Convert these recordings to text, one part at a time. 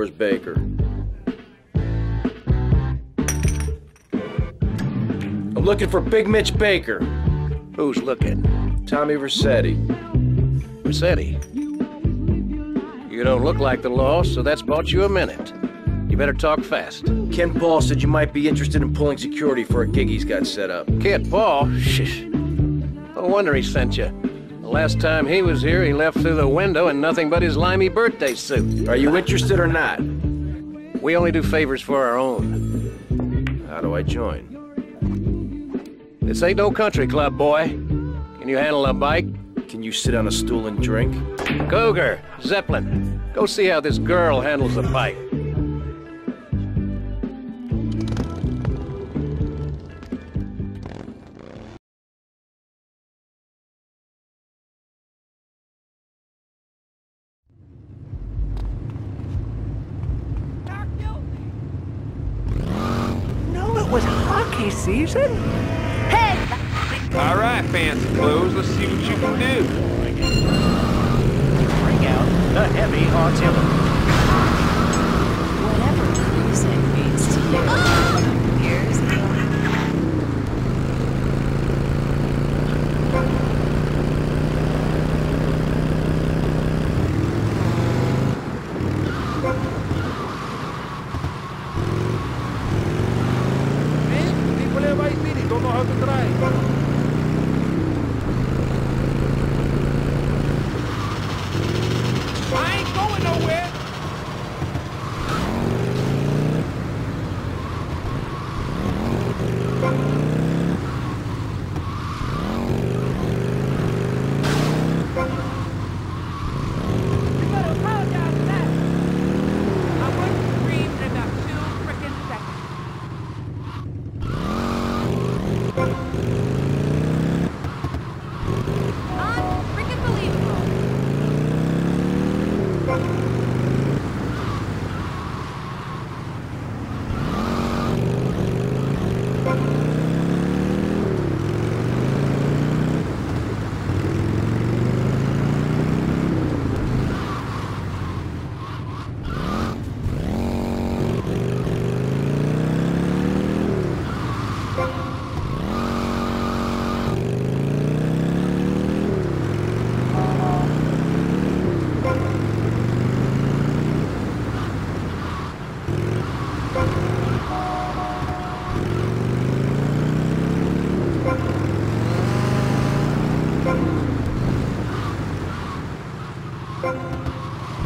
Where's Baker? I'm looking for Big Mitch Baker. Who's looking? Tommy Vercetti. Rossetti. You don't look like the law, so that's bought you a minute. You better talk fast. Kent Paul said you might be interested in pulling security for a gig he's got set up. Kent Paul? Shh. No wonder he sent you. Last time he was here, he left through the window in nothing but his limey birthday suit. Are you interested or not? We only do favors for our own. How do I join? This ain't no country club, boy. Can you handle a bike? Can you sit on a stool and drink? Cougar, Zeppelin, go see how this girl handles a bike. Hockey season. Hey! All right, fancy clothes, let's see what you can do. Bring out the heavy artillery. Whatever cruising means to you. Here's the ទៅត្រៃ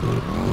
Mm-hmm.